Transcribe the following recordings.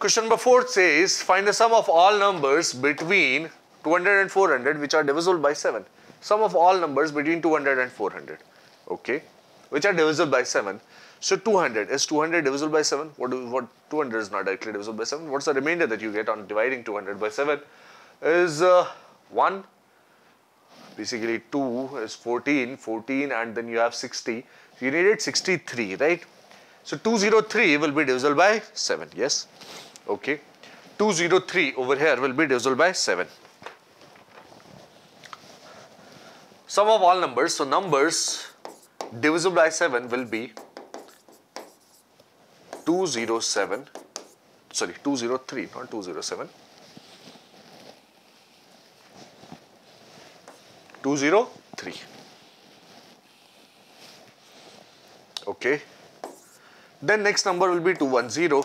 Question number 4 says, find the sum of all numbers between 200 and 400 which are divisible by 7. Sum of all numbers between 200 and 400. Okay. Which are divisible by 7. So 200, is 200 divisible by 7? What, do, what 200 is not directly divisible by 7. What's the remainder that you get on dividing 200 by 7? Is uh, 1. Basically 2 is 14, 14 and then you have 60. You needed 63, right? So 203 will be divisible by 7, yes. Okay. 203 over here will be divisible by 7. Sum of all numbers, so numbers divisible by 7 will be 207, sorry 203 not 207, 203. Okay. Then next number will be 210,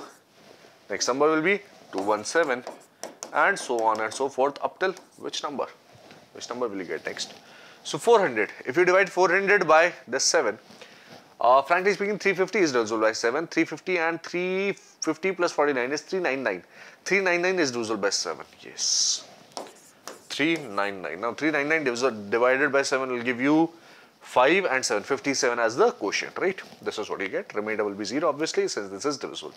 next number will be 217 and so on and so forth up till which number? Which number will you get next? So 400, if you divide 400 by the 7, uh, frankly speaking 350 is divisible by 7, 350 and 350 plus 49 is 399. 399 is divisible by 7, yes. 399. Now 399 divided by 7 will give you 5 and 7, 57 as the quotient, right? This is what you get. Remainder will be 0 obviously since this is divisible.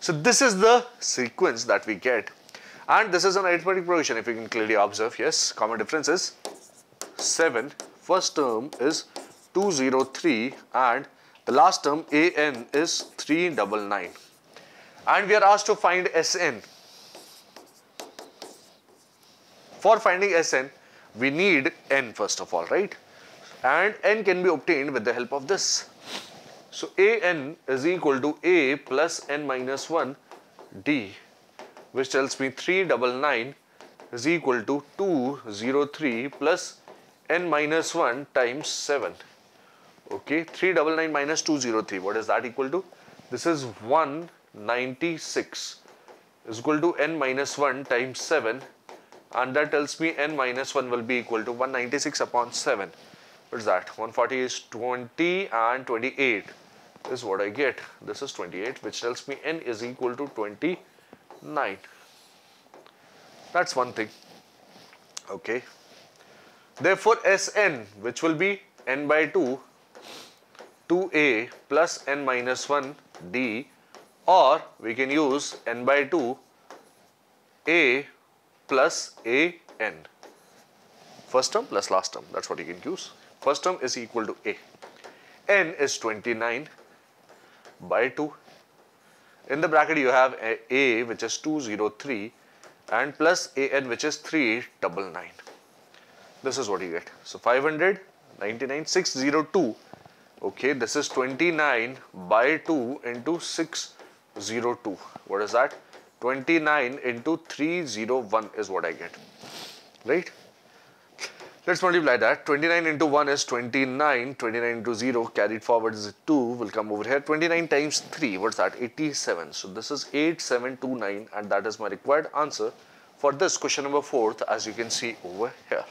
So this is the sequence that we get and this is an arithmetic progression if you can clearly observe. Yes, common difference is 7. First term is 203 and the last term an is 399 and we are asked to find Sn. For finding Sn, we need n first of all, right? And n can be obtained with the help of this. So an is equal to a plus n minus 1 d which tells me 399 is equal to 203 plus n minus 1 times 7. Okay, 399 minus 203, what is that equal to? This is 196 is equal to n minus 1 times 7 and that tells me n minus 1 will be equal to 196 upon 7 what is that? 140 is 20 and 28 is what I get. This is 28 which tells me n is equal to 29 that's one thing. Okay. Therefore Sn which will be n by 2 2a plus n minus 1 d or we can use n by 2 a plus a n. First term plus last term. That's what you can use First term is equal to A. N is 29 by 2. In the bracket you have a, which is 203 and plus an which is 399. This is what you get. So 599 602. Okay, this is 29 by 2 into 602. What is that? 29 into 301 is what I get. Right? Let's multiply that. 29 into 1 is 29. 29 into 0 carried forward is 2 will come over here. 29 times 3, what's that? 87. So this is 8729 and that is my required answer for this question number 4th as you can see over here.